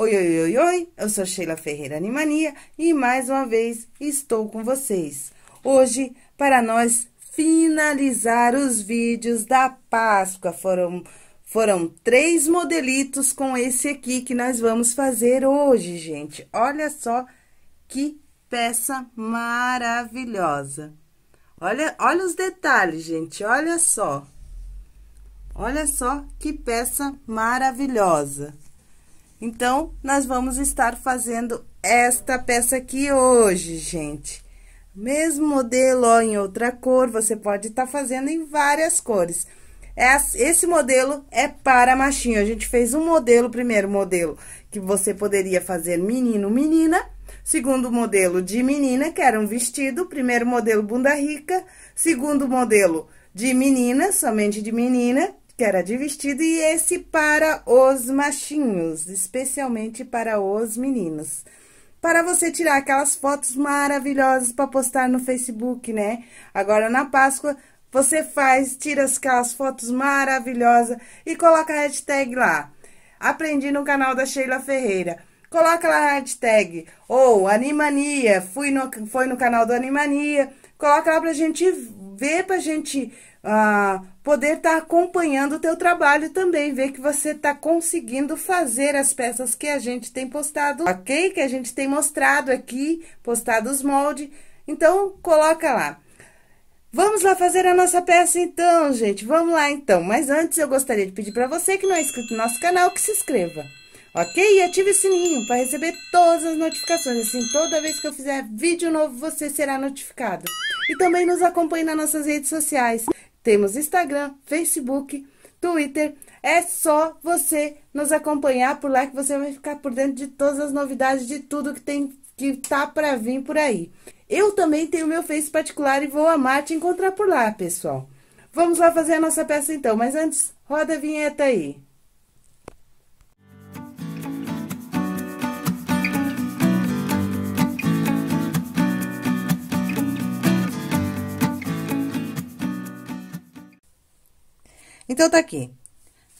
Oi, oi, oi, oi, eu sou Sheila Ferreira Animania e mais uma vez estou com vocês. Hoje, para nós finalizar os vídeos da Páscoa, foram, foram três modelitos com esse aqui que nós vamos fazer hoje, gente. Olha só que peça maravilhosa. Olha, olha os detalhes, gente, olha só. Olha só que peça maravilhosa. Então, nós vamos estar fazendo esta peça aqui hoje, gente. Mesmo modelo, ó, em outra cor, você pode estar tá fazendo em várias cores. Esse modelo é para machinho. A gente fez um modelo, primeiro modelo, que você poderia fazer menino, menina. Segundo modelo de menina, que era um vestido. Primeiro modelo bunda rica. Segundo modelo de menina, somente de menina que era de vestido, e esse para os machinhos, especialmente para os meninos. Para você tirar aquelas fotos maravilhosas para postar no Facebook, né? Agora, na Páscoa, você faz, tira aquelas fotos maravilhosas e coloca a hashtag lá. Aprendi no canal da Sheila Ferreira. Coloca lá a hashtag, ou Animania, fui no, foi no canal do Animania. Coloca lá pra gente ver, pra gente ah, poder estar tá acompanhando o teu trabalho também, ver que você está conseguindo fazer as peças que a gente tem postado, ok? Que a gente tem mostrado aqui, postado os moldes. Então, coloca lá. Vamos lá fazer a nossa peça então, gente. Vamos lá então. Mas antes eu gostaria de pedir para você que não é inscrito no nosso canal que se inscreva. Ok? E ative o sininho para receber todas as notificações. Assim, toda vez que eu fizer vídeo novo, você será notificado. E também nos acompanhe nas nossas redes sociais. Temos Instagram, Facebook, Twitter. É só você nos acompanhar por lá que você vai ficar por dentro de todas as novidades, de tudo que tem que tá para vir por aí. Eu também tenho meu Face particular e vou amar te encontrar por lá, pessoal. Vamos lá fazer a nossa peça então, mas antes, roda a vinheta aí. Então, tá aqui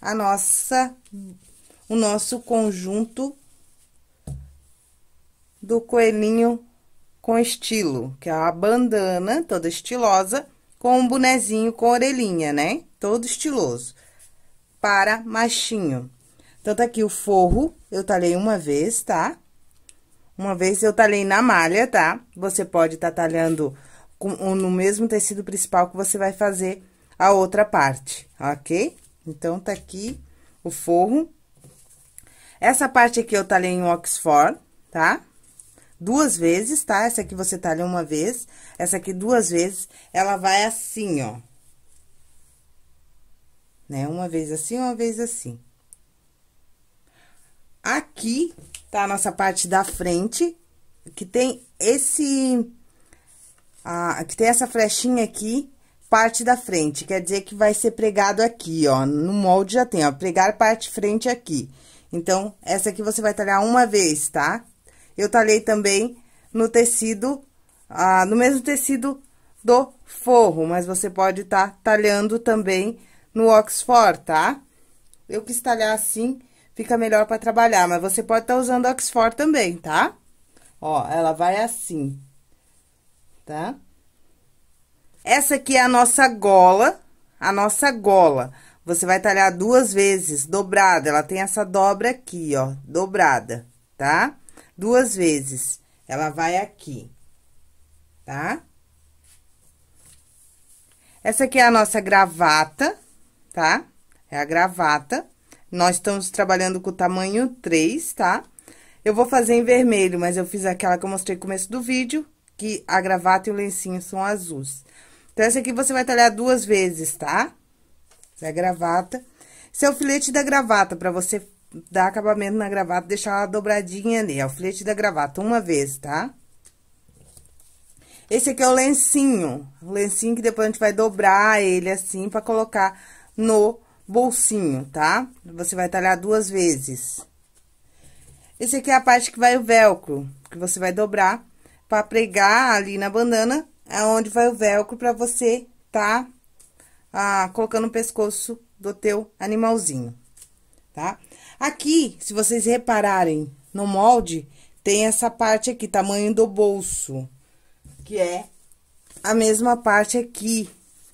a nossa, o nosso conjunto do coelhinho com estilo, que é a bandana toda estilosa, com um bonezinho com orelhinha, né? Todo estiloso, para machinho. Então, tá aqui o forro, eu talhei uma vez, tá? Uma vez eu talhei na malha, tá? Você pode estar tá talhando com, no mesmo tecido principal que você vai fazer a outra parte, ok? Então, tá aqui o forro. Essa parte aqui eu talhei em Oxford, tá? Duas vezes, tá? Essa aqui você talha uma vez, essa aqui duas vezes. Ela vai assim, ó. Né? Uma vez assim, uma vez assim. Aqui tá a nossa parte da frente, que tem esse... Ah, que tem essa flechinha aqui, parte da frente, quer dizer que vai ser pregado aqui, ó. No molde já tem, ó, pregar parte frente aqui. Então, essa aqui você vai talhar uma vez, tá? Eu talhei também no tecido, ah, no mesmo tecido do forro, mas você pode estar tá talhando também no Oxford, tá? Eu quis talhar assim, fica melhor para trabalhar, mas você pode estar tá usando Oxford também, tá? Ó, ela vai assim, tá? Essa aqui é a nossa gola, a nossa gola. Você vai talhar duas vezes, dobrada. Ela tem essa dobra aqui, ó, dobrada, tá? Duas vezes. Ela vai aqui, tá? Essa aqui é a nossa gravata, tá? É a gravata. Nós estamos trabalhando com o tamanho 3, tá? Eu vou fazer em vermelho, mas eu fiz aquela que eu mostrei no começo do vídeo, que a gravata e o lencinho são azuis. Então, essa aqui você vai talhar duas vezes, tá? Essa é a gravata. Esse é o filete da gravata, pra você dar acabamento na gravata, deixar ela dobradinha ali. É o filete da gravata, uma vez, tá? Esse aqui é o lencinho. O lencinho que depois a gente vai dobrar ele assim pra colocar no bolsinho, tá? Você vai talhar duas vezes. Esse aqui é a parte que vai o velcro, que você vai dobrar pra pregar ali na bandana aonde vai o velcro para você tá ah, colocando o pescoço do teu animalzinho, tá? Aqui, se vocês repararem no molde, tem essa parte aqui, tamanho do bolso, que é a mesma parte aqui,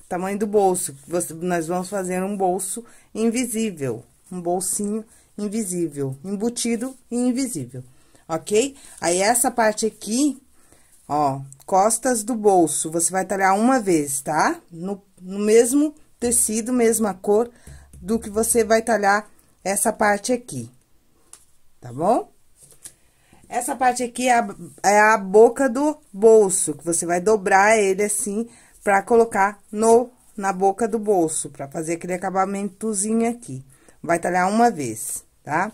tamanho do bolso. Nós vamos fazer um bolso invisível, um bolsinho invisível, embutido e invisível, ok? Aí, essa parte aqui, ó, costas do bolso, você vai talhar uma vez, tá? No, no mesmo tecido, mesma cor do que você vai talhar essa parte aqui, tá bom? Essa parte aqui é a, é a boca do bolso, que você vai dobrar ele assim, pra colocar no, na boca do bolso, pra fazer aquele acabamentozinho aqui. Vai talhar uma vez, tá?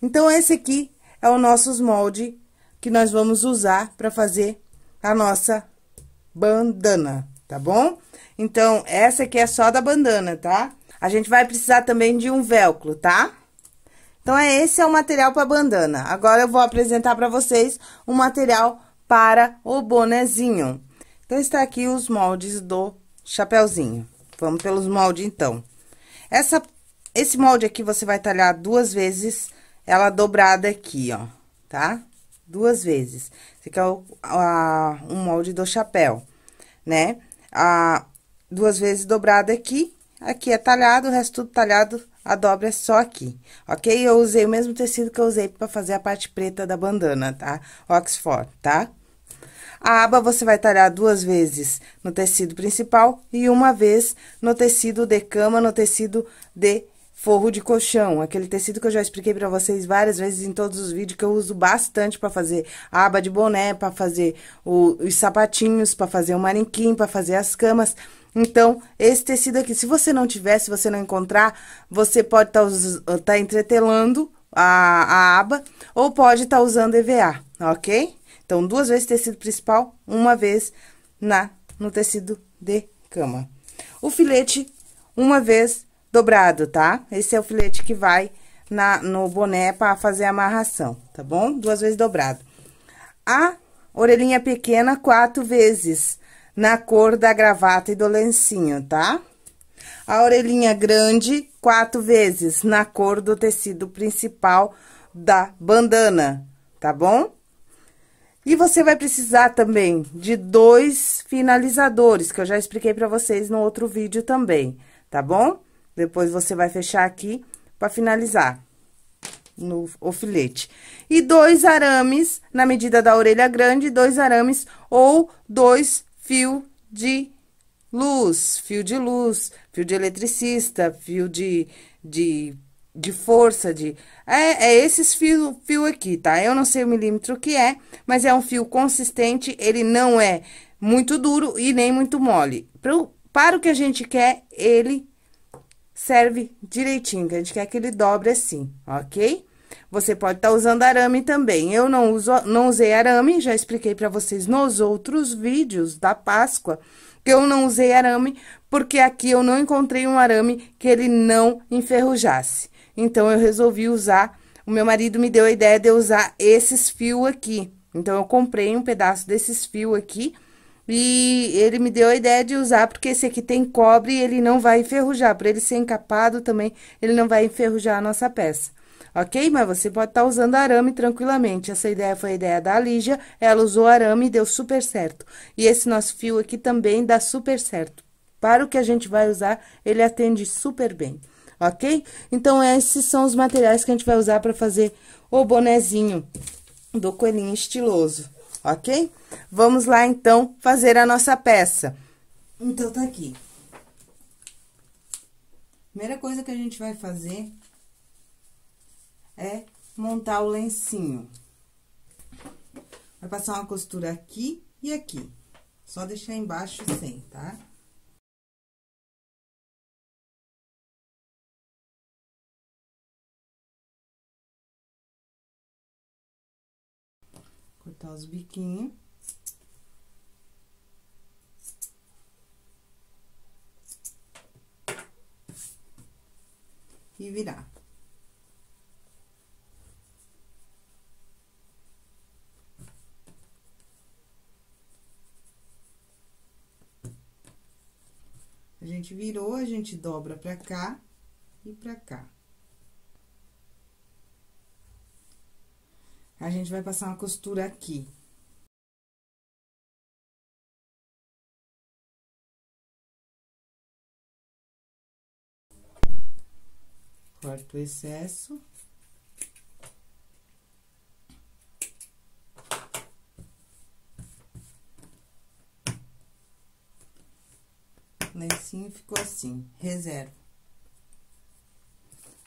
Então, esse aqui é o nosso molde que nós vamos usar pra fazer a nossa bandana, tá bom? Então, essa aqui é só da bandana, tá? A gente vai precisar também de um velcro, tá? Então, é esse é o material para bandana. Agora, eu vou apresentar para vocês o material para o bonezinho. Então, está aqui os moldes do chapéuzinho. Vamos pelos moldes, então. Essa, esse molde aqui, você vai talhar duas vezes ela dobrada aqui, ó, tá? Duas vezes. É o a, um molde do chapéu, né? A, duas vezes dobrada aqui Aqui é talhado, o resto tudo talhado, a dobra é só aqui, ok? Eu usei o mesmo tecido que eu usei para fazer a parte preta da bandana, tá? Oxford, tá? A aba você vai talhar duas vezes no tecido principal e uma vez no tecido de cama, no tecido de forro de colchão, aquele tecido que eu já expliquei para vocês várias vezes em todos os vídeos que eu uso bastante para fazer a aba de boné, para fazer o, os sapatinhos, para fazer o manequim, para fazer as camas. Então, esse tecido aqui, se você não tiver, se você não encontrar, você pode estar tá, tá entretelando a, a aba ou pode estar tá usando EVA, ok? Então, duas vezes tecido principal, uma vez na no tecido de cama. O filete, uma vez dobrado, tá? Esse é o filete que vai na, no boné para fazer a amarração, tá bom? Duas vezes dobrado. A orelhinha pequena, quatro vezes na cor da gravata e do lencinho, tá? A orelhinha grande, quatro vezes, na cor do tecido principal da bandana, tá bom? E você vai precisar também de dois finalizadores, que eu já expliquei pra vocês no outro vídeo também, tá bom? Depois, você vai fechar aqui pra finalizar no o filete. E dois arames, na medida da orelha grande, dois arames ou dois fio de luz, fio de luz, fio de eletricista, fio de, de, de força, de... É, é esses fio, fio aqui, tá? Eu não sei o milímetro que é, mas é um fio consistente, ele não é muito duro e nem muito mole. Pro, para o que a gente quer, ele serve direitinho, que a gente quer que ele dobre assim, ok? Você pode estar tá usando arame também. Eu não, uso, não usei arame, já expliquei para vocês nos outros vídeos da Páscoa, que eu não usei arame, porque aqui eu não encontrei um arame que ele não enferrujasse. Então, eu resolvi usar, o meu marido me deu a ideia de usar esses fios aqui. Então, eu comprei um pedaço desses fios aqui, e ele me deu a ideia de usar, porque esse aqui tem cobre e ele não vai enferrujar. Por ele ser encapado também, ele não vai enferrujar a nossa peça ok? Mas você pode estar tá usando arame tranquilamente. Essa ideia foi a ideia da Lígia, ela usou arame e deu super certo. E esse nosso fio aqui também dá super certo. Para o que a gente vai usar, ele atende super bem, ok? Então, esses são os materiais que a gente vai usar para fazer o bonezinho do coelhinho estiloso, ok? Vamos lá, então, fazer a nossa peça. Então, tá aqui. Primeira coisa que a gente vai fazer é montar o lencinho. Vai passar uma costura aqui e aqui. Só deixar embaixo sem, tá? Cortar os biquinhos. E virar. gente virou, a gente dobra pra cá e pra cá. A gente vai passar uma costura aqui. Corto o excesso. Lencinho ficou assim, reserva.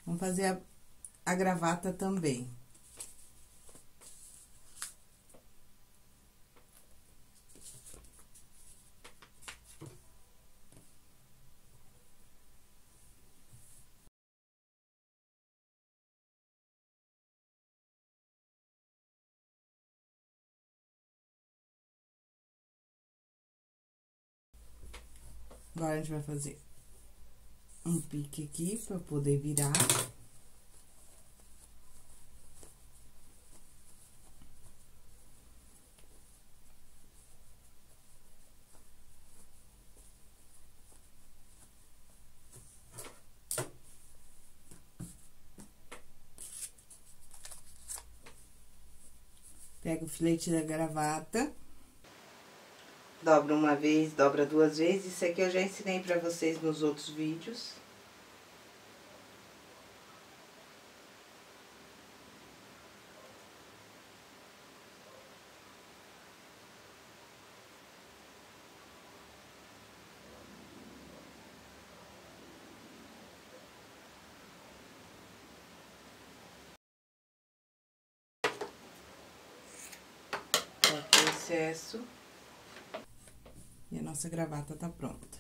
Vamos fazer a, a gravata também. Agora, a gente vai fazer um pique aqui pra poder virar. Filete da gravata dobra uma vez, dobra duas vezes. Isso aqui eu já ensinei pra vocês nos outros vídeos. Corta o excesso. E a nossa gravata tá pronta.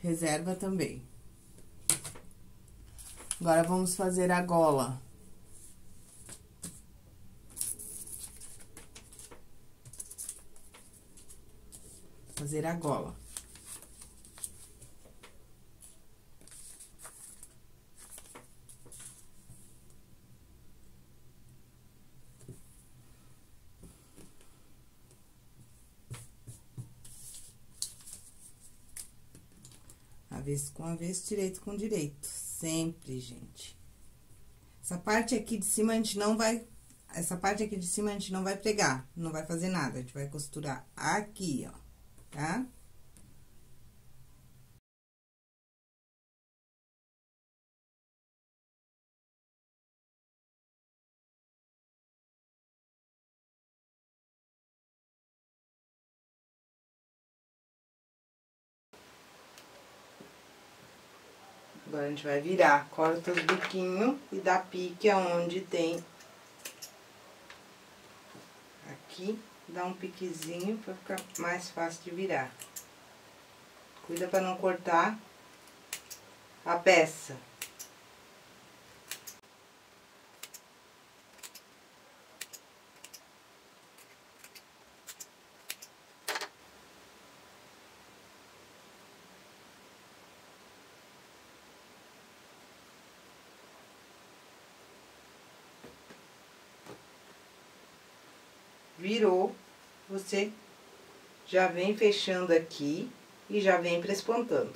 Reserva também. Agora, vamos fazer a gola. Fazer a gola. Avesso com avesso, direito com direito. Sempre, gente. Essa parte aqui de cima a gente não vai... Essa parte aqui de cima a gente não vai pregar, não vai fazer nada. A gente vai costurar aqui, ó, tá? Gente vai virar, corta os biquinhos e dá pique aonde tem aqui, dá um piquezinho pra ficar mais fácil de virar. Cuida pra não cortar a peça. virou, você já vem fechando aqui e já vem prespontando.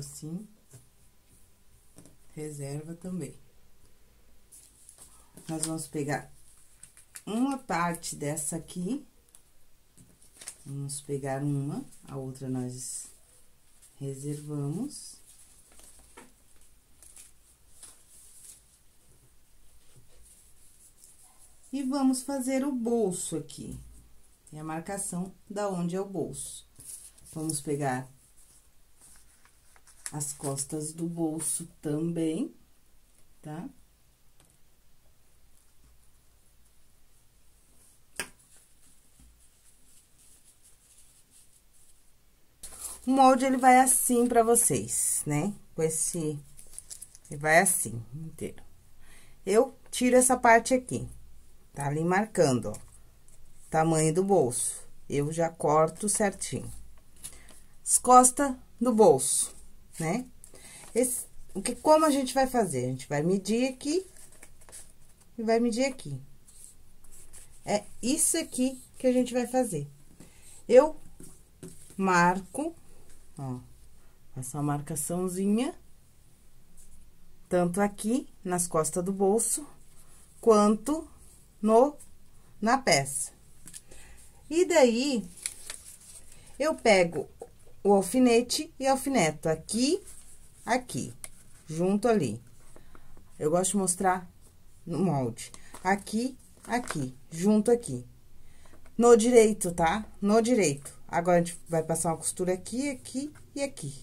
Assim. Reserva também. Nós vamos pegar uma parte dessa aqui. Vamos pegar uma, a outra nós reservamos. E vamos fazer o bolso aqui. Tem a marcação da onde é o bolso. Vamos pegar as costas do bolso também, tá? O molde, ele vai assim pra vocês, né? Com esse... Ele vai assim, inteiro. Eu tiro essa parte aqui, tá ali marcando, ó, tamanho do bolso. Eu já corto certinho. As costas do bolso né? Esse, o que, como a gente vai fazer? A gente vai medir aqui e vai medir aqui. É isso aqui que a gente vai fazer. Eu marco, ó, faço uma marcaçãozinha, tanto aqui nas costas do bolso, quanto no, na peça. E daí, eu pego o alfinete e alfineto aqui, aqui, junto ali. Eu gosto de mostrar no molde. Aqui, aqui, junto aqui. No direito, tá? No direito. Agora, a gente vai passar uma costura aqui, aqui e aqui,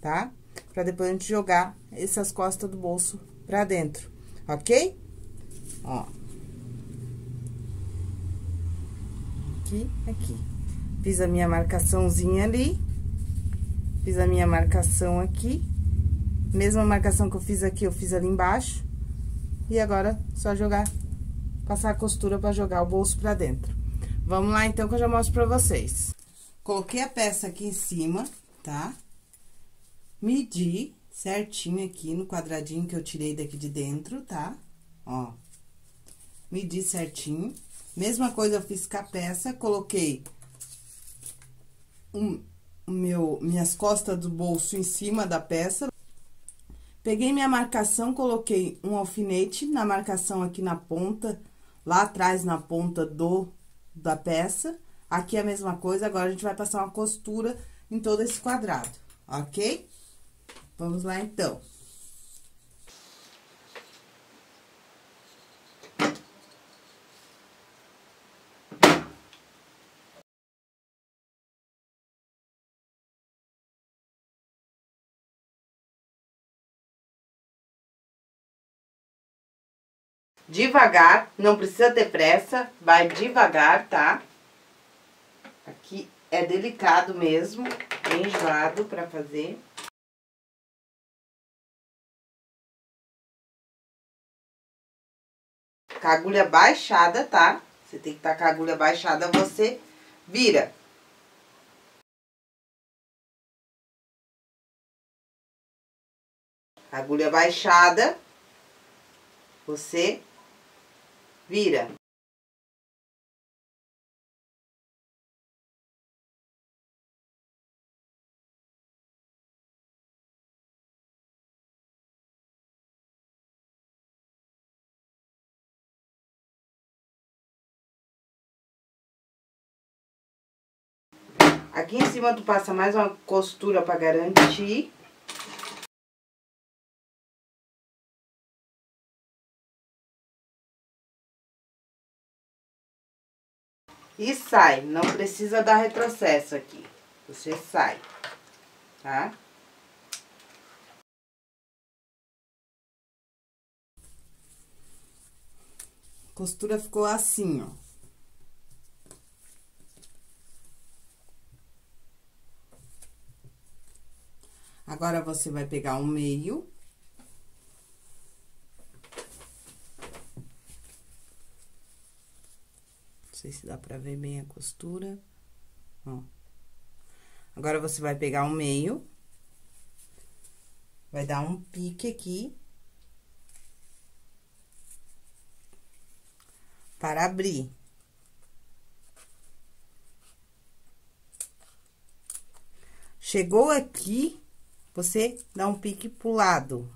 tá? Pra depois a gente jogar essas costas do bolso pra dentro, ok? Ó. Aqui, aqui. Fiz a minha marcaçãozinha ali. Fiz a minha marcação aqui. Mesma marcação que eu fiz aqui, eu fiz ali embaixo. E agora, só jogar, passar a costura pra jogar o bolso pra dentro. Vamos lá, então, que eu já mostro pra vocês. Coloquei a peça aqui em cima, tá? Medi certinho aqui no quadradinho que eu tirei daqui de dentro, tá? Ó. Medi certinho. Mesma coisa eu fiz com a peça, coloquei um, meu, minhas costas do bolso em cima da peça. Peguei minha marcação, coloquei um alfinete na marcação aqui na ponta, lá atrás na ponta do da peça. Aqui é a mesma coisa, agora a gente vai passar uma costura em todo esse quadrado, ok? Vamos lá, então. Devagar, não precisa ter pressa, vai devagar, tá? Aqui é delicado mesmo, enjoado pra fazer. Com a agulha baixada, tá? Você tem que estar tá com a agulha baixada, você vira. Agulha baixada, você vira. Aqui em cima tu passa mais uma costura pra garantir. E sai, não precisa dar retrocesso aqui. Você sai, tá? A costura ficou assim, ó. Agora, você vai pegar um meio sei se dá pra ver bem a costura. Ó. Agora, você vai pegar o meio. Vai dar um pique aqui. Para abrir. Chegou aqui, você dá um pique pro lado.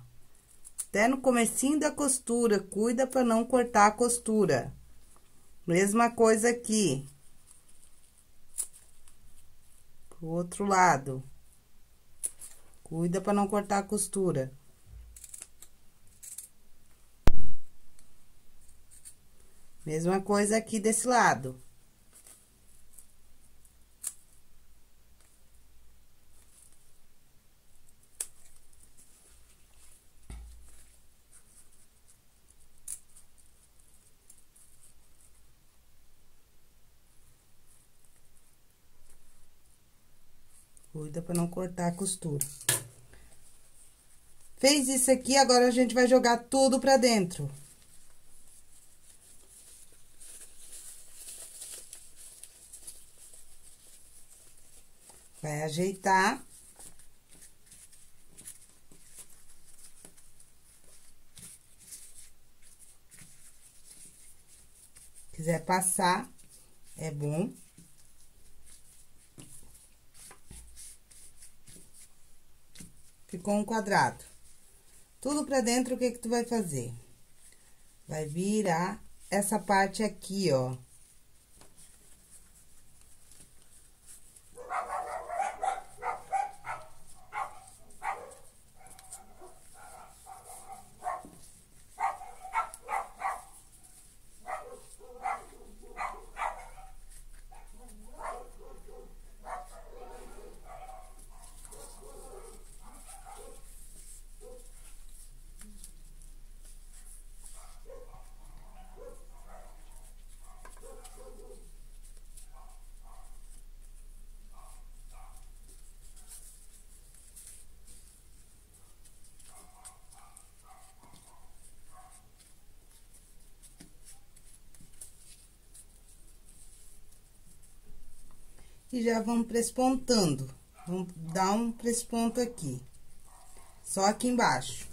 Até no comecinho da costura, cuida para não cortar a costura. Mesma coisa aqui. Pro outro lado. Cuida para não cortar a costura. Mesma coisa aqui desse lado. Pra não cortar a costura. Fez isso aqui, agora a gente vai jogar tudo pra dentro. Vai ajeitar. Quiser passar, é bom. Ficou um quadrado. Tudo pra dentro, o que que tu vai fazer? Vai virar essa parte aqui, ó. E já vamos prespontando. Vamos dar um presponto aqui. Só aqui embaixo.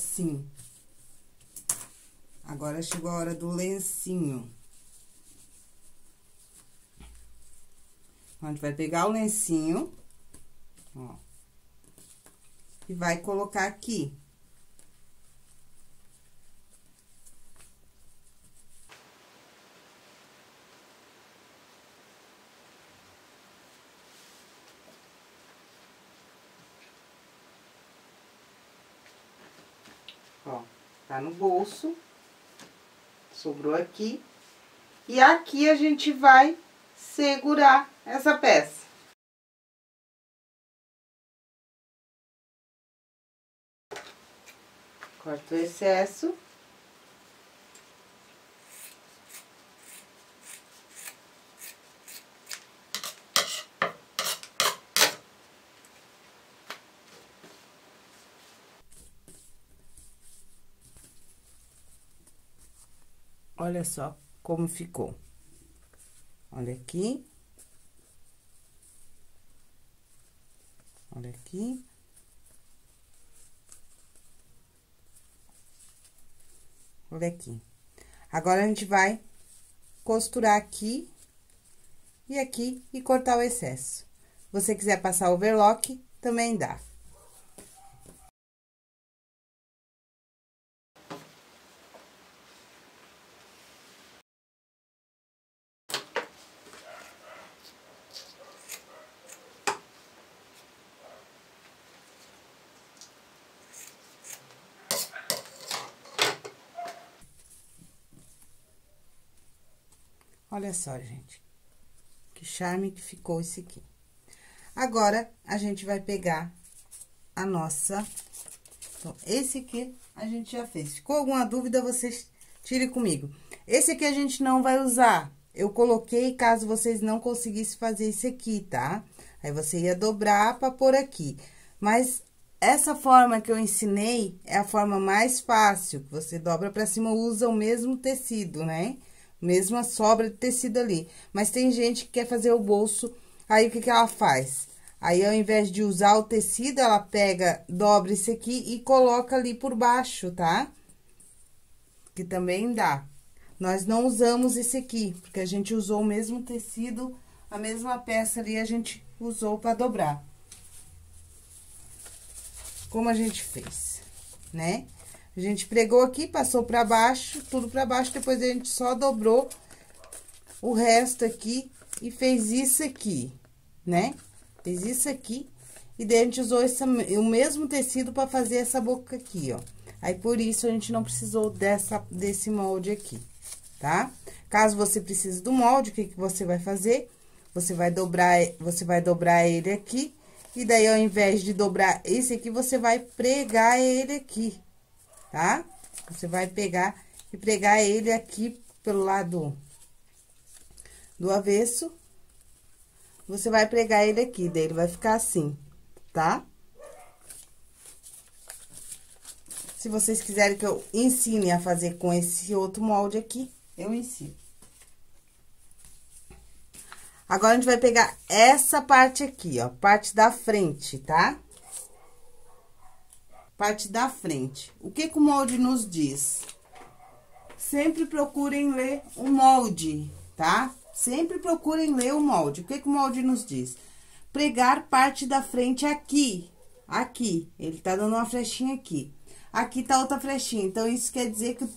Assim. Agora chegou a hora do lencinho. A gente vai pegar o lencinho, ó, e vai colocar aqui. Ó, tá no bolso. Sobrou aqui. E aqui a gente vai segurar essa peça. Corta o excesso. Olha só como ficou. Olha aqui. Olha aqui. Olha aqui. Agora, a gente vai costurar aqui e aqui e cortar o excesso. Se você quiser passar overlock, também dá. Olha só, gente. Que charme que ficou esse aqui. Agora, a gente vai pegar a nossa... Então, esse aqui a gente já fez. Ficou alguma dúvida, vocês tire comigo. Esse aqui a gente não vai usar. Eu coloquei caso vocês não conseguissem fazer esse aqui, tá? Aí, você ia dobrar pra pôr aqui. Mas, essa forma que eu ensinei é a forma mais fácil. Você dobra pra cima, usa o mesmo tecido, né? Mesma sobra de tecido ali. Mas tem gente que quer fazer o bolso, aí o que, que ela faz? Aí, ao invés de usar o tecido, ela pega, dobra esse aqui e coloca ali por baixo, tá? Que também dá. Nós não usamos esse aqui, porque a gente usou o mesmo tecido, a mesma peça ali, a gente usou para dobrar. Como a gente fez, né? A gente pregou aqui, passou pra baixo, tudo pra baixo, depois a gente só dobrou o resto aqui e fez isso aqui, né? Fez isso aqui e daí a gente usou esse, o mesmo tecido para fazer essa boca aqui, ó. Aí, por isso, a gente não precisou dessa, desse molde aqui, tá? Caso você precise do molde, o que, que você vai fazer? Você vai dobrar, você vai dobrar ele aqui, e daí, ao invés de dobrar esse aqui, você vai pregar ele aqui, tá? Você vai pegar e pregar ele aqui pelo lado do avesso. Você vai pregar ele aqui, daí ele vai ficar assim tá? Se vocês quiserem que eu ensine a fazer com esse outro molde aqui, eu ensino. Agora, a gente vai pegar essa parte aqui, ó, parte da frente, tá? Parte da frente. O que que o molde nos diz? Sempre procurem ler o molde, tá? Sempre procurem ler o molde. O que que o molde nos diz? pregar parte da frente aqui. Aqui. Ele tá dando uma flechinha aqui. Aqui tá outra flechinha. Então, isso quer dizer que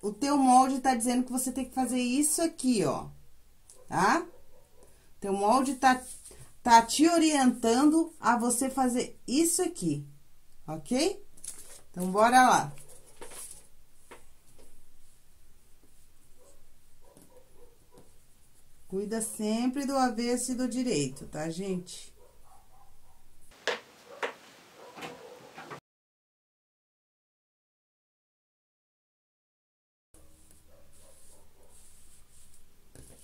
o teu molde tá dizendo que você tem que fazer isso aqui, ó. Tá? Teu molde tá, tá te orientando a você fazer isso aqui. Ok? Então, bora lá. Cuida sempre do avesso e do direito, tá, gente?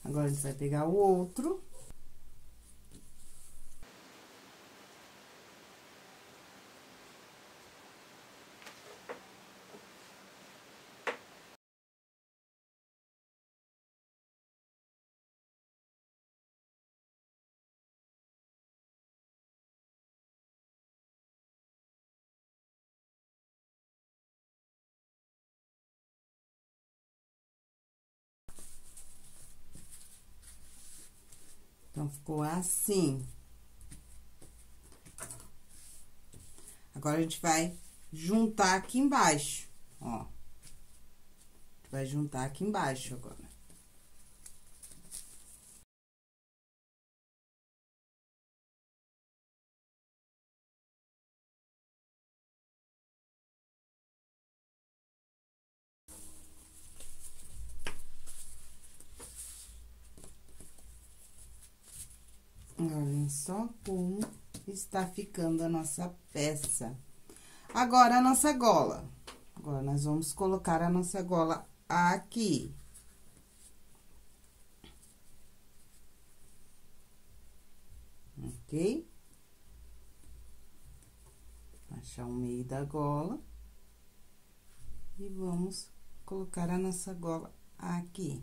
Agora, a gente vai pegar o outro. Ficou assim. Agora, a gente vai juntar aqui embaixo, ó. Vai juntar aqui embaixo agora. Só como está ficando a nossa peça. Agora, a nossa gola. Agora, nós vamos colocar a nossa gola aqui. Ok? Achar o meio da gola. E vamos colocar a nossa gola aqui.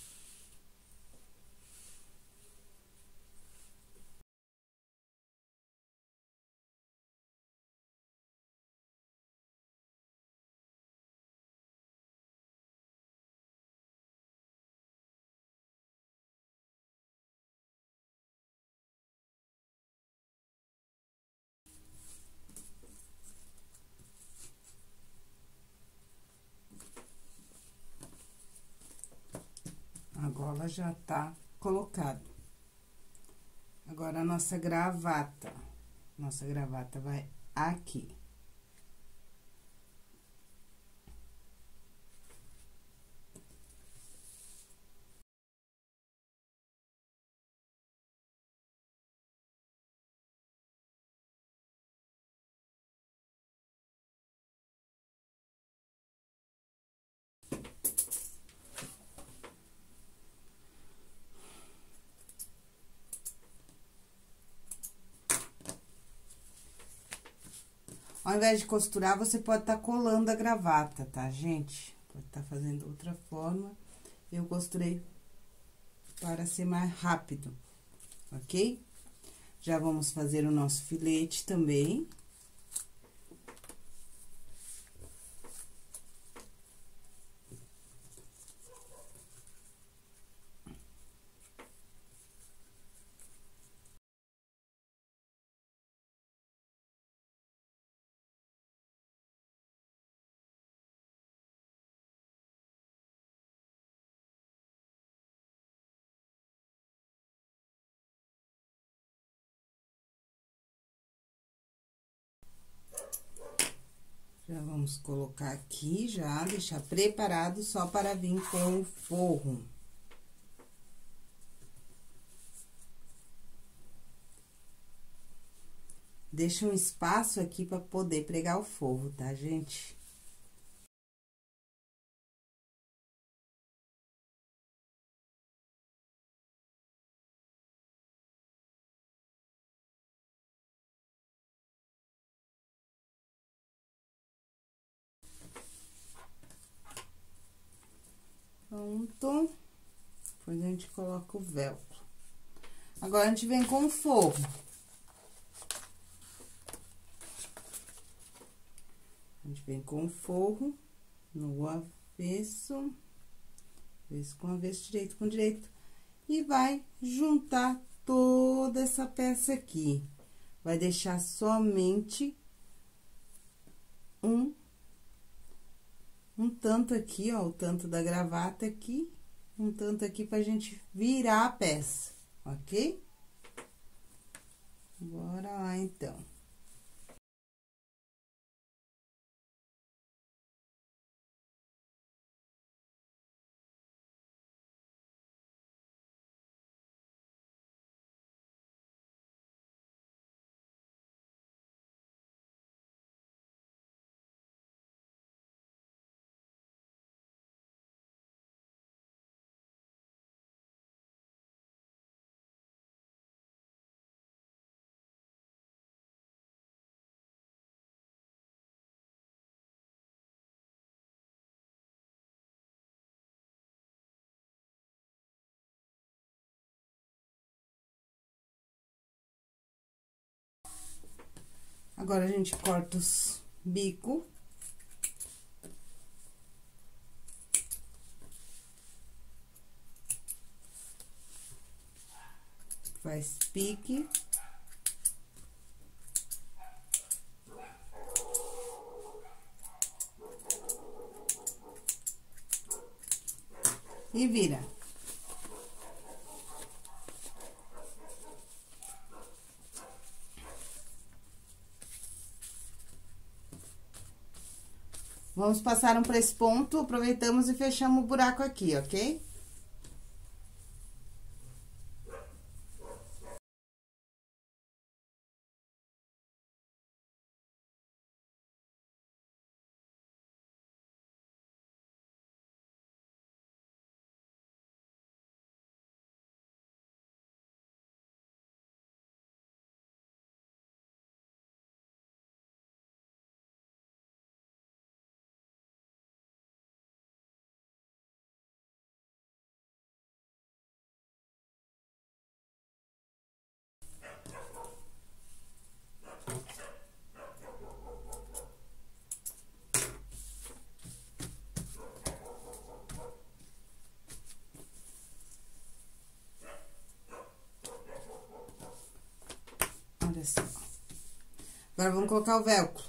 gola já tá colocada. Agora, a nossa gravata. Nossa gravata vai aqui. Invés de costurar, você pode estar tá colando a gravata, tá, gente? Pode estar tá fazendo outra forma. Eu costurei para ser mais rápido, ok? Já vamos fazer o nosso filete também. Já vamos colocar aqui, já, deixar preparado só para vir com o forro. Deixa um espaço aqui para poder pregar o forro, tá, gente? Pronto. Depois a gente coloca o velcro. Agora, a gente vem com o forro. A gente vem com o forro no avesso, avesso com avesso, direito com direito. E vai juntar toda essa peça aqui. Vai deixar somente um um tanto aqui, ó, o tanto da gravata aqui, um tanto aqui pra gente virar a peça, ok? Bora lá, então. Agora, a gente corta os bico. Faz pique. E vira. Vamos passar um para esse ponto, aproveitamos e fechamos o buraco aqui, ok? Olha só. Agora, vamos colocar o velcro.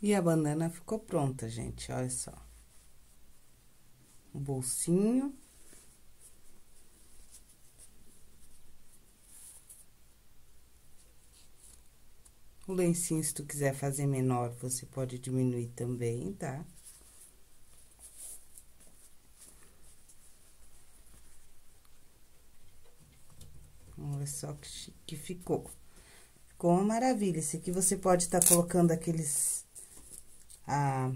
E a bandana ficou pronta, gente, olha só. O bolsinho. O lencinho, se tu quiser fazer menor, você pode diminuir também, tá? Olha só que chique ficou. Ficou uma maravilha. Esse aqui você pode estar tá colocando aqueles... Ah,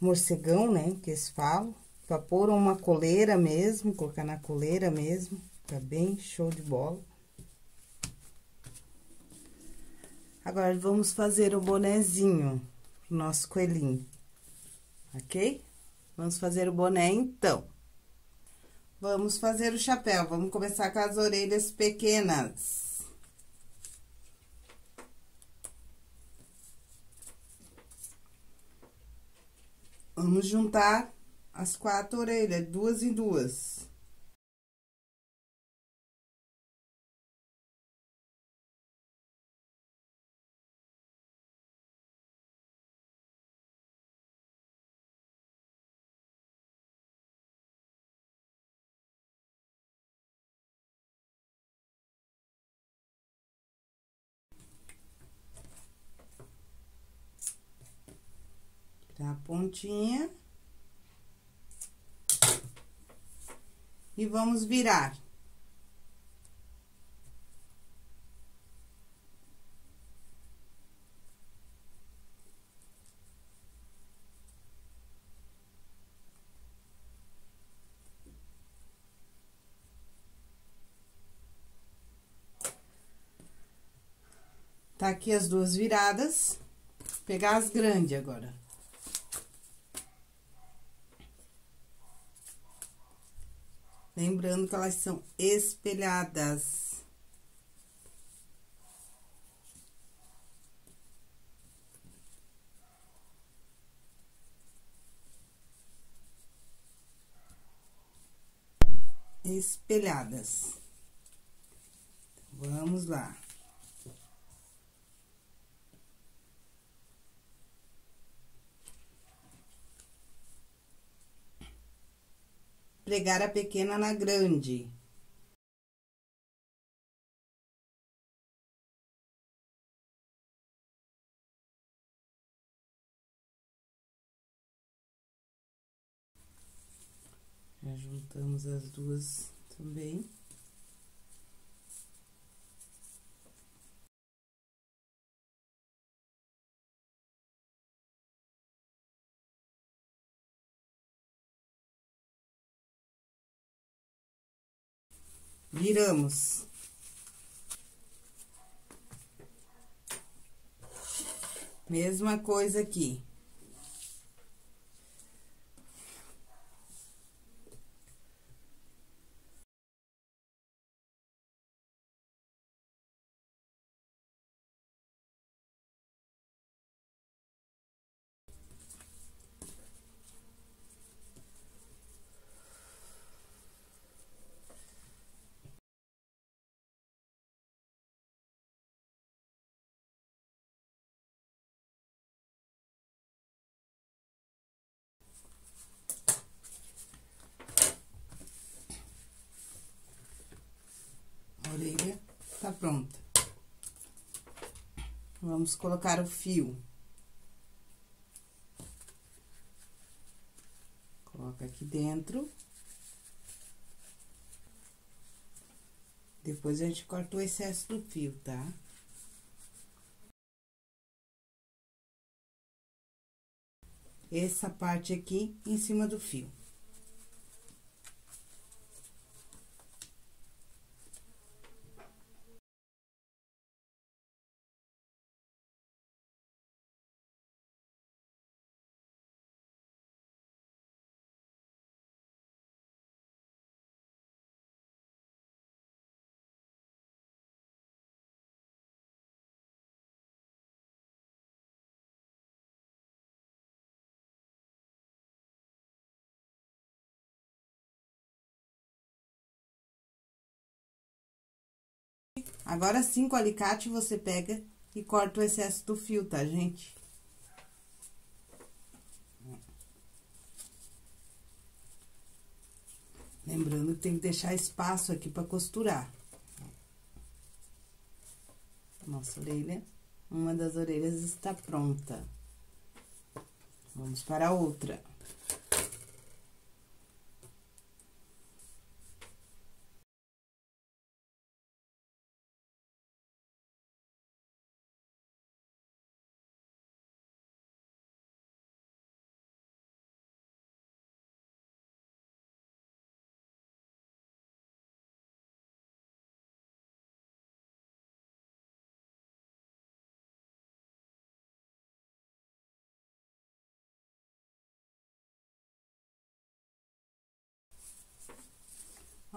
morcegão, né, que eles falam. Pra pôr uma coleira mesmo, colocar na coleira mesmo. Tá bem show de bola. Agora, vamos fazer o bonezinho pro nosso coelhinho, ok? Vamos fazer o boné, então. Vamos fazer o chapéu, vamos começar com as orelhas pequenas. Vamos juntar as quatro orelhas, duas em duas. Pontinha. E vamos virar. Tá aqui as duas viradas. Vou pegar as grandes agora. Lembrando que elas são espelhadas. Espelhadas. Vamos lá. Pregar a pequena na grande. Já juntamos as duas também. Viramos. Mesma coisa aqui. orelha tá pronta. Vamos colocar o fio. Coloca aqui dentro. Depois a gente corta o excesso do fio, tá? Essa parte aqui em cima do fio. Agora sim, com o alicate, você pega e corta o excesso do fio, tá, gente? Lembrando que tem que deixar espaço aqui pra costurar. Nossa orelha, uma das orelhas está pronta. Vamos para a outra.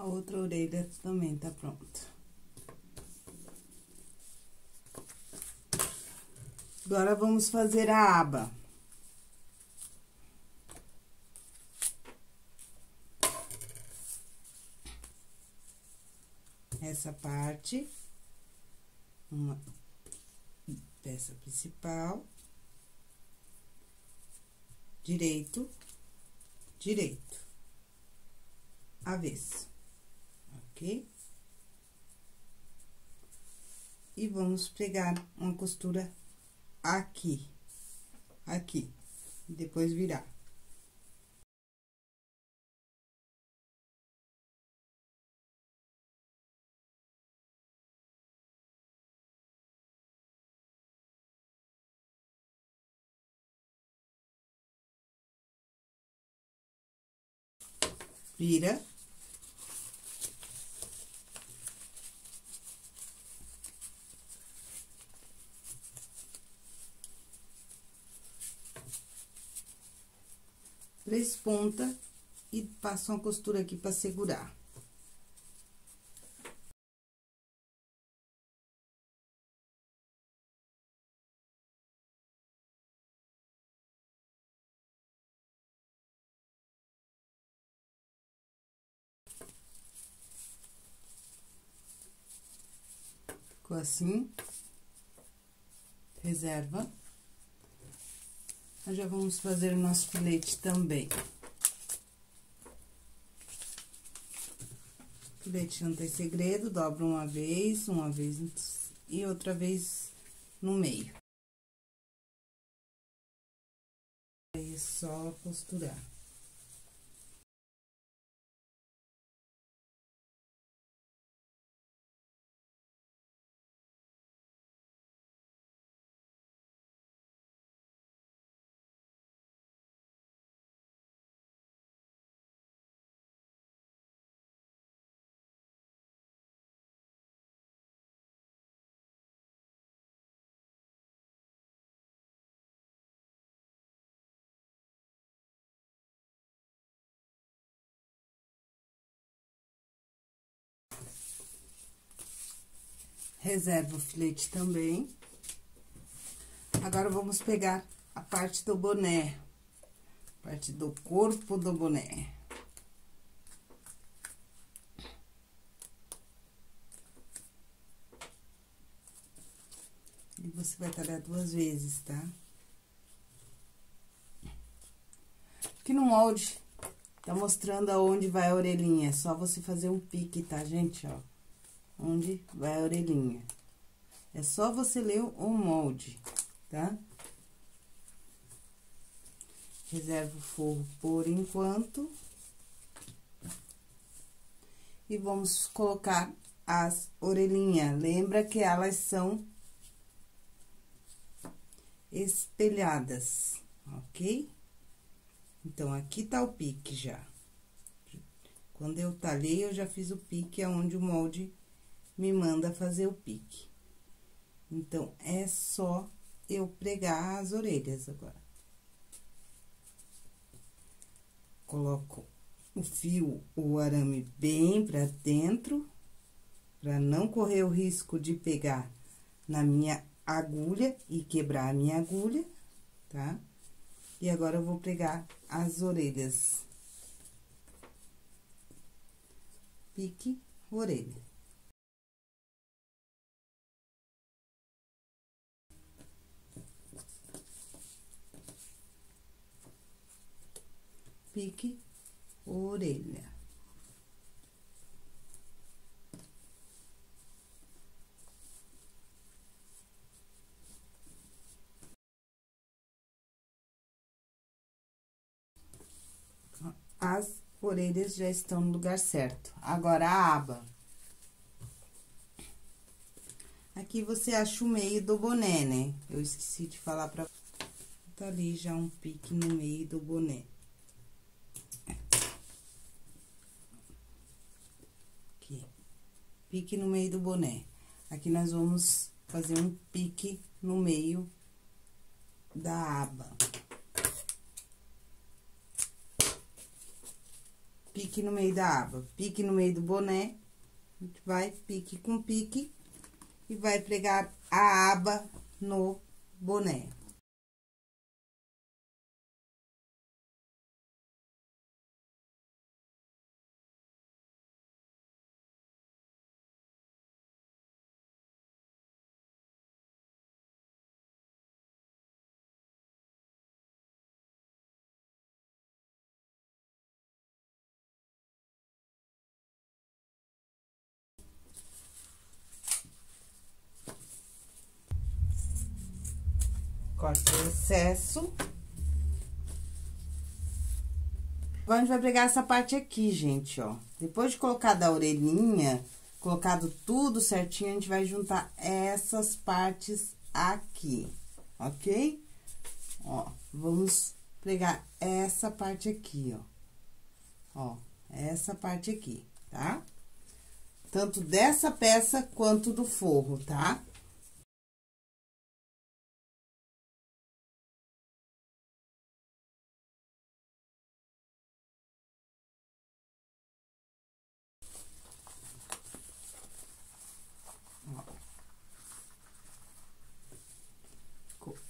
Outra orelha também tá pronta. Agora, vamos fazer a aba. Essa parte, uma peça principal, direito, direito, avesso ok? E vamos pregar uma costura aqui, aqui, depois virar. Vira. Três pontas e passo uma costura aqui pra segurar. Ficou assim. Reserva. Nós já vamos fazer o nosso filete também. Filete não tem segredo, dobra uma vez, uma vez e outra vez no meio. Aí, é só costurar. Reserva o filete também. Agora, vamos pegar a parte do boné, parte do corpo do boné. E você vai talhar duas vezes, tá? Aqui no molde, tá mostrando aonde vai a orelhinha. É só você fazer um pique, tá, gente? Ó onde vai a orelhinha. É só você ler o molde, tá? Reserva o forro por enquanto. E vamos colocar as orelhinhas. Lembra que elas são espelhadas, ok? Então, aqui tá o pique já. Quando eu talhei, eu já fiz o pique aonde o molde me manda fazer o pique. Então, é só eu pregar as orelhas agora. Coloco o fio, o arame bem pra dentro, pra não correr o risco de pegar na minha agulha e quebrar a minha agulha, tá? E agora, eu vou pregar as orelhas. Pique, orelha. Pique orelha. As orelhas já estão no lugar certo. Agora, a aba. Aqui você acha o meio do boné, né? Eu esqueci de falar pra... Tá ali já um pique no meio do boné. Pique no meio do boné. Aqui nós vamos fazer um pique no meio da aba. Pique no meio da aba, pique no meio do boné, a gente vai pique com pique e vai pregar a aba no boné. Corta o excesso. Agora, a gente vai pregar essa parte aqui, gente, ó. Depois de colocar da orelhinha, colocado tudo certinho, a gente vai juntar essas partes aqui, ok? Ó, vamos pregar essa parte aqui, ó. Ó, essa parte aqui, tá? Tanto dessa peça quanto do forro, tá?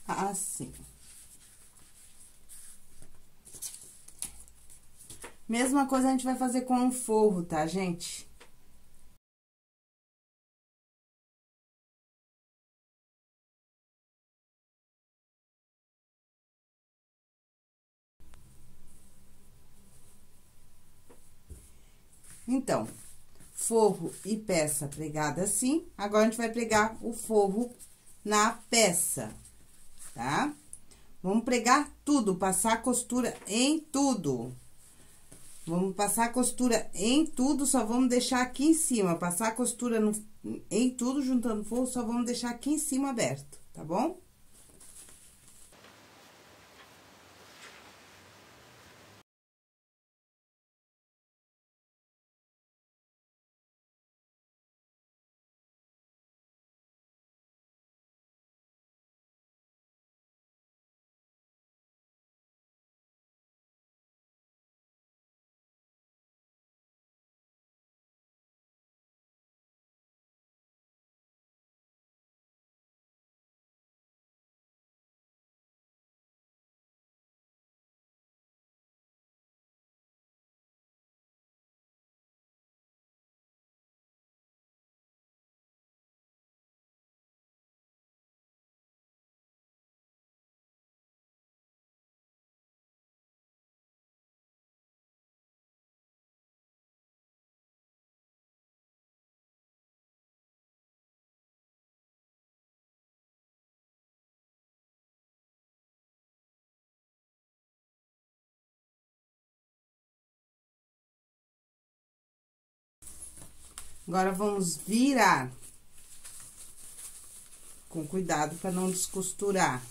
assim. Mesma coisa a gente vai fazer com o forro, tá, gente? Então, forro e peça pregada assim. Agora, a gente vai pregar o forro na peça tá? Vamos pregar tudo, passar costura em tudo. Vamos passar costura em tudo, só vamos deixar aqui em cima. Passar costura no, em tudo, juntando forro, só vamos deixar aqui em cima aberto, tá bom? Agora, vamos virar. Com cuidado para não descosturar.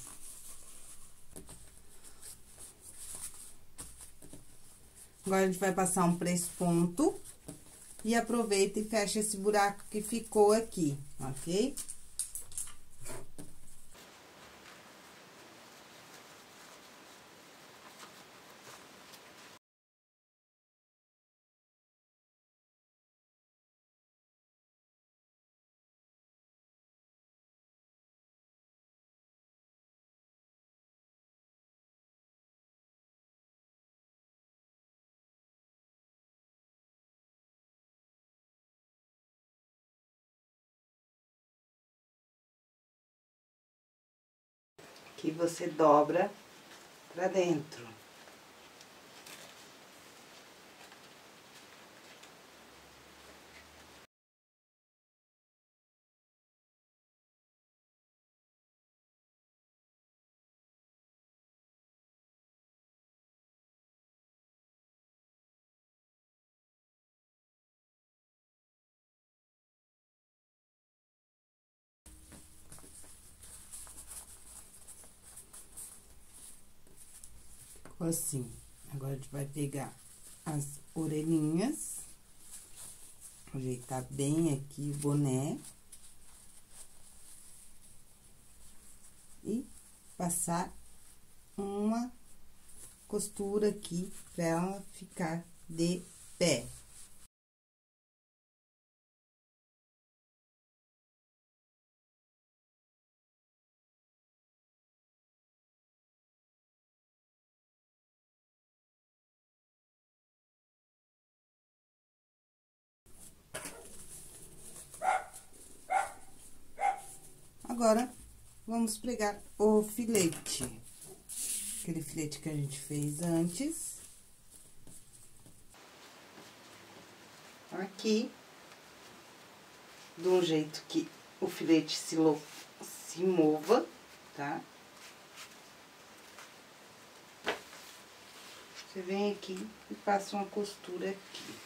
Agora, a gente vai passar um três ponto e aproveita e fecha esse buraco que ficou aqui, ok? Que você dobra pra dentro. Assim. Agora, a gente vai pegar as orelhinhas, ajeitar bem aqui o boné. E passar uma costura aqui pra ela ficar de pé. Agora, vamos pregar o filete. Aquele filete que a gente fez antes. Aqui, de um jeito que o filete se, se mova, tá? Você vem aqui e passa uma costura aqui.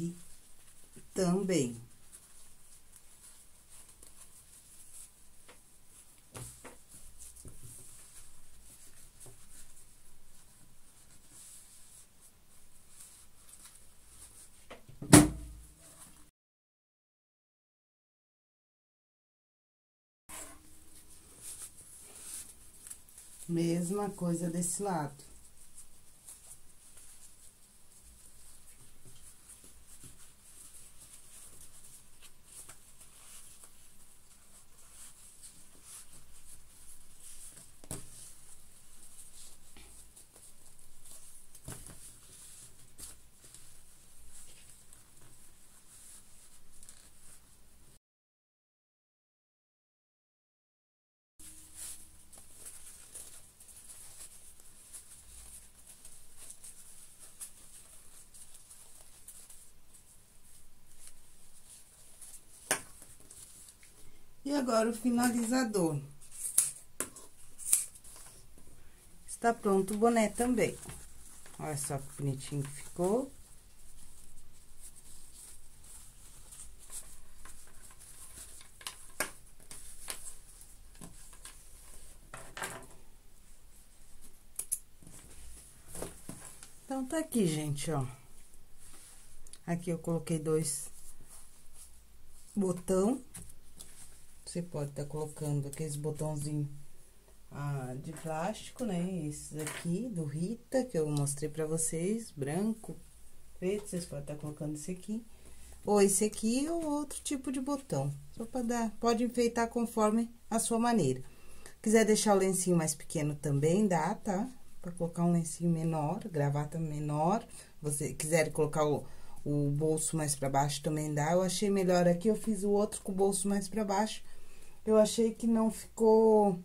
Aqui também. Mesma coisa desse lado. E agora o finalizador. Está pronto o boné também. Olha só que bonitinho que ficou. Então, tá aqui, gente, ó. Aqui eu coloquei dois botão você pode estar tá colocando aqueles botãozinhos ah, de plástico, né? Esses aqui, do Rita, que eu mostrei pra vocês, branco, preto, vocês podem estar tá colocando esse aqui. Ou esse aqui, ou outro tipo de botão. Só pra dar, pode enfeitar conforme a sua maneira. Quiser deixar o lencinho mais pequeno também, dá, tá? Pra colocar um lencinho menor, gravata menor. Você quiser colocar o, o bolso mais pra baixo também dá. Eu achei melhor aqui, eu fiz o outro com o bolso mais pra baixo eu achei que não ficou...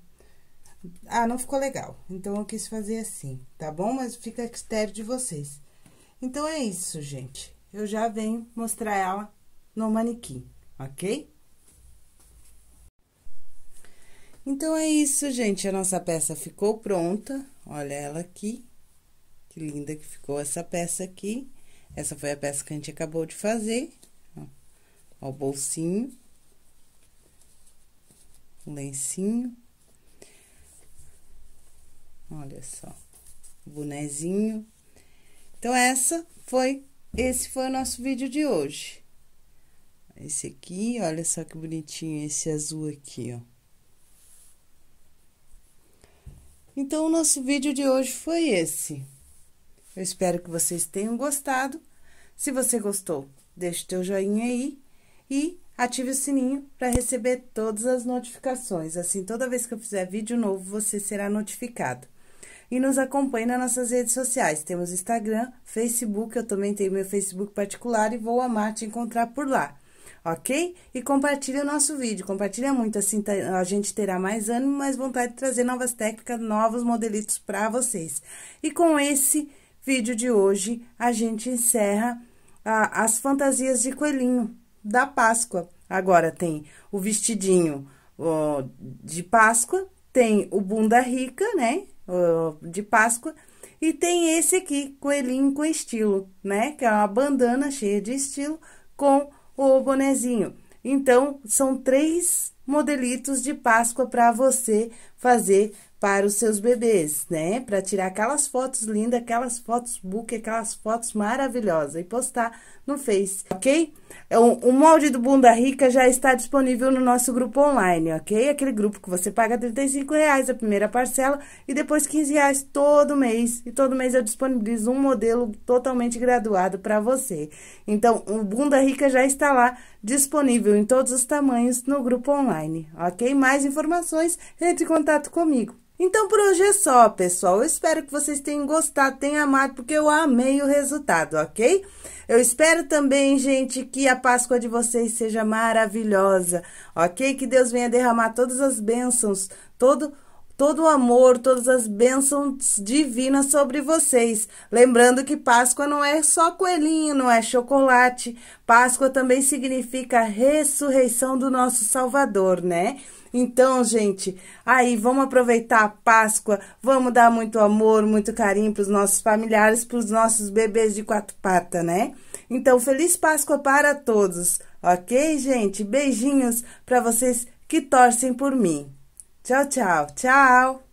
Ah, não ficou legal. Então, eu quis fazer assim, tá bom? Mas fica a critério de vocês. Então, é isso, gente. Eu já venho mostrar ela no manequim, ok? Então, é isso, gente. A nossa peça ficou pronta. Olha ela aqui. Que linda que ficou essa peça aqui. Essa foi a peça que a gente acabou de fazer. Ó, o bolsinho um lencinho. Olha só, o bonezinho. Então, essa foi, esse foi o nosso vídeo de hoje. Esse aqui, olha só que bonitinho esse azul aqui, ó. Então, o nosso vídeo de hoje foi esse. Eu espero que vocês tenham gostado. Se você gostou, deixe teu joinha aí e ative o sininho para receber todas as notificações. Assim, toda vez que eu fizer vídeo novo, você será notificado. E nos acompanhe nas nossas redes sociais. Temos Instagram, Facebook, eu também tenho meu Facebook particular e vou amar te encontrar por lá. Ok? E compartilhe o nosso vídeo, compartilha muito, assim tá, a gente terá mais ânimo, mais vontade de trazer novas técnicas, novos modelitos para vocês. E com esse vídeo de hoje, a gente encerra ah, as fantasias de coelhinho da Páscoa. Agora tem o vestidinho ó, de Páscoa, tem o bunda rica, né, ó, de Páscoa, e tem esse aqui, coelhinho com estilo, né, que é uma bandana cheia de estilo com o bonezinho. Então, são três modelitos de Páscoa para você fazer para os seus bebês, né? Para tirar aquelas fotos lindas, aquelas fotos book, aquelas fotos maravilhosas e postar no Face, ok? É o, o molde do Bunda Rica já está disponível no nosso grupo online, ok? Aquele grupo que você paga R$ reais a primeira parcela e depois R$ reais todo mês. E todo mês eu disponibilizo um modelo totalmente graduado para você. Então, o Bunda Rica já está lá disponível em todos os tamanhos no grupo online, ok? Mais informações, entre em contato comigo. Então, por hoje é só, pessoal. Eu espero que vocês tenham gostado, tenham amado, porque eu amei o resultado, ok? Eu espero também, gente, que a Páscoa de vocês seja maravilhosa, ok? Que Deus venha derramar todas as bênçãos, todo todo o amor, todas as bênçãos divinas sobre vocês. Lembrando que Páscoa não é só coelhinho, não é chocolate. Páscoa também significa ressurreição do nosso Salvador, né? Então, gente, aí vamos aproveitar a Páscoa, vamos dar muito amor, muito carinho para os nossos familiares, para os nossos bebês de quatro patas, né? Então, feliz Páscoa para todos, ok, gente? Beijinhos para vocês que torcem por mim. Tchau, tchau, tchau!